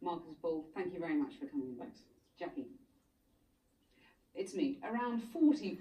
Marcus Ball, thank you very much for coming. Thanks. Jackie. It's me. Around 40